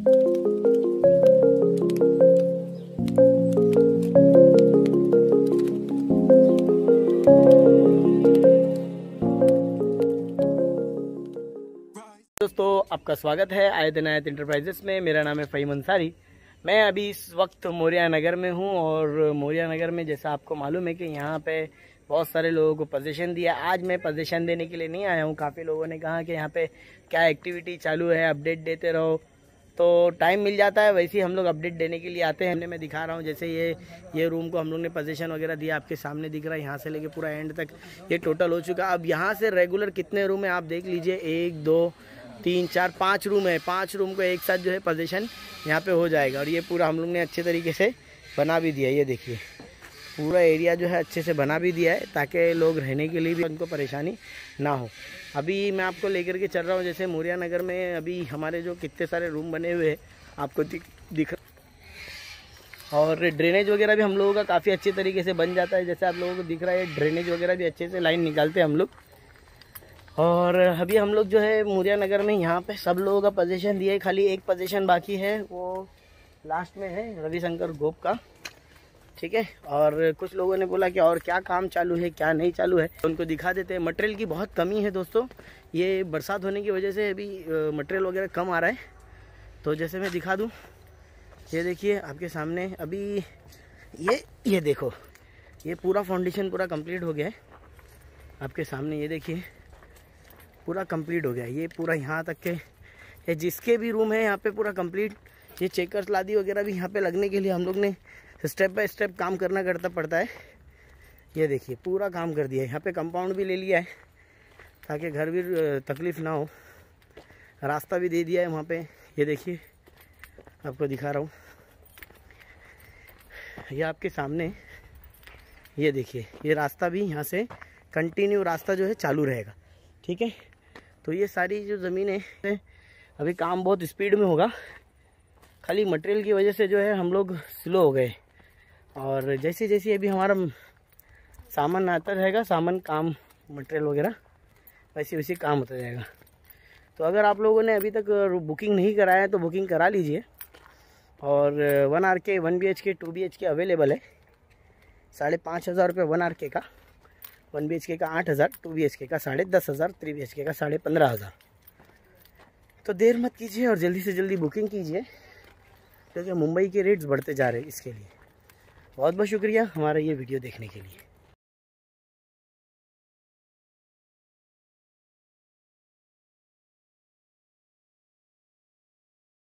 दोस्तों, आपका स्वागत है आयत नायत इंटरप्राइजेस में। मेरा नाम है फ़हीम अंसारी। मैं अभी इस वक्त मौर्या नगर में हूँ और मौर्या नगर में जैसा आपको मालूम है कि यहाँ पे बहुत सारे लोगों को पोजीशन दिया। आज मैं पोजीशन देने के लिए नहीं आया हूँ। काफ़ी लोगों ने कहा कि यहाँ पे क्या एक्टिविटी चालू है अपडेट देते रहो। तो टाइम मिल जाता है, वैसे ही हम लोग अपडेट देने के लिए आते हैं। हमने मैं दिखा रहा हूँ, जैसे ये ये रूम को हम लोग ने पोजीशन वगैरह दिया, आपके सामने दिख रहा है, यहाँ से लेके पूरा एंड तक ये टोटल हो चुका अब यहाँ से रेगुलर कितने रूम है, आप देख लीजिए, एक, दो, तीन, चार, पाँच रूम है। पाँच रूम को एक साथ जो है पोजीशन यहाँ पर हो जाएगा और ये पूरा हम लोग ने अच्छे तरीके से बना भी दिया, ये देखिए। पूरा एरिया जो है अच्छे से बना भी दिया है, ताकि लोग रहने के लिए भी उनको परेशानी ना हो। अभी मैं आपको लेकर के चल रहा हूँ, जैसे मोरिया नगर में अभी हमारे जो कितने सारे रूम बने हुए हैं, आपको दिख दिख और ड्रेनेज वगैरह भी हम लोगों का काफ़ी अच्छे तरीके से बन जाता है, जैसे आप लोगों को दिख रहा है ड्रेनेज वगैरह भी अच्छे से लाइन निकालते हैं हम लोग। और अभी हम लोग जो है मुरिया नगर में यहाँ पे सब लोगों का पोजीशन है, खाली एक पोजीशन बाकी है, वो लास्ट में है, रविशंकर गोप का। ठीक है? और कुछ लोगों ने बोला कि और क्या काम चालू है, क्या नहीं चालू है? तो उनको दिखा देते हैं। मटेरियल की बहुत कमी है दोस्तों। ये बरसात होने की वजह से अभी मटेरियल वगैरह कम आ रहा है। तो जैसे मैं दिखा दूँ, ये देखिए आपके सामने। अभी ये ये देखो। ये पूरा फाउंडेशन पूरा कंप्लीट हो गया है। आपके सामने ये देखिए, पूरा कंप्लीट हो गया ये पूरा यहाँ तक के, ये जिसके भी रूम है, यहाँ पे पूरा कंप्लीट ये चेकर्स लादी वगैरह भी यहाँ पे लगने के लिए हम लोग ने स्टेप बाय स्टेप काम करना करता पड़ता है। ये देखिए, पूरा काम कर दिया है। यहाँ पे कंपाउंड भी ले लिया है, ताकि घर भी तकलीफ़ ना हो। रास्ता भी दे दिया है वहाँ पे। ये देखिए, आपको दिखा रहा हूँ। ये आपके सामने, ये देखिए, ये रास्ता भी यहाँ से कंटिन्यू रास्ता जो है चालू रहेगा। ठीक है? तो ये सारी जो ज़मीन है, अभी काम बहुत स्पीड में होगा। खाली मटेरियल की वजह से जो है हम लोग स्लो हो गए। और जैसे जैसे अभी हमारा सामान आता रहेगा, सामान, काम मटेरियल वगैरह, वैसे वैसे काम होता जाएगा। तो अगर आप लोगों ने अभी तक बुकिंग नहीं कराया है तो बुकिंग करा लीजिए। और one R K one B H K two B H K available है। साढ़े पाँच हज़ार रुपये वन आर के का वन बी एच के का आठ हज़ार टू बी एच के का साढ़े दस हज़ार थ्री बी एच के का साढ़े पंद्रह हज़ार। तो देर मत कीजिए और जल्दी से जल्दी बुकिंग कीजिए, क्योंकि मुंबई के रेट्स बढ़ते जा रहे हैं इसके लिए। बहुत बहुत शुक्रिया हमारा ये वीडियो देखने के लिए।